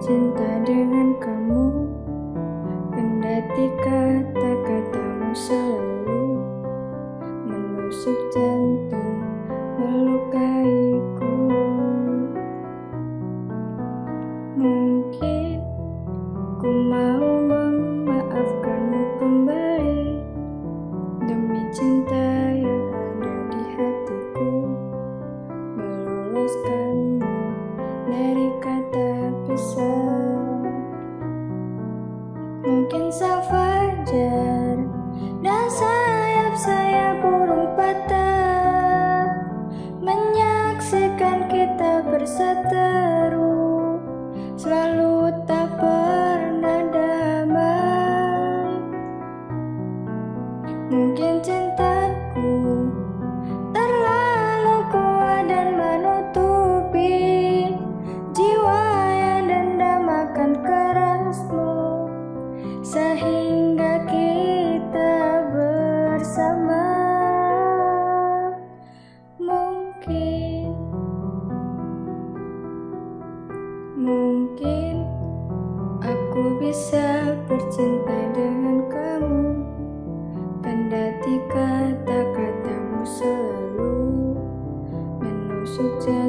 cinta dengan kamu. Kendati kata-katamu selalu Menusuk jantung Melukaiku. Mungkin Ku mau memaafkanmu kembali Demi cinta yang ada di hatiku. Meloloskanmu dari kata pisah Mungkin sang bisa bercinta dengan kamu. Kendati kata-katamu selalu menusuk jantung,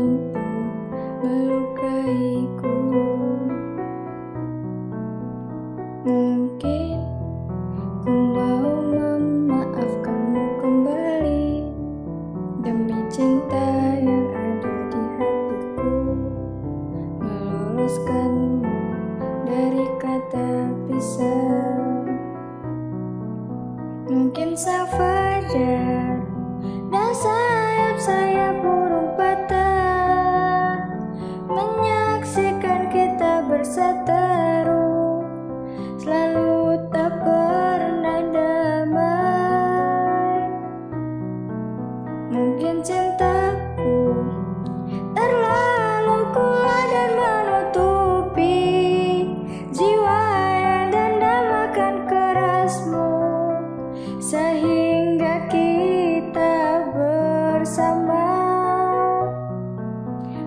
kata bisa. Mungkin sefajar Dan sayap saya burung patah Menyaksikan kita bersatu. sehingga kita bersama.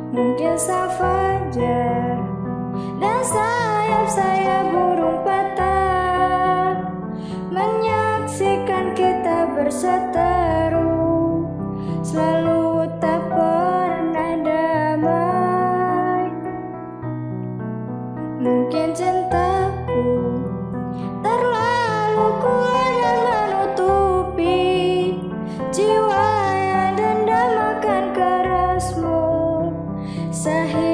Mungkin safajar dan sayap saya burung patah menyaksikan kita berseteru. Selalu tak pernah damai. Mungkin Sahib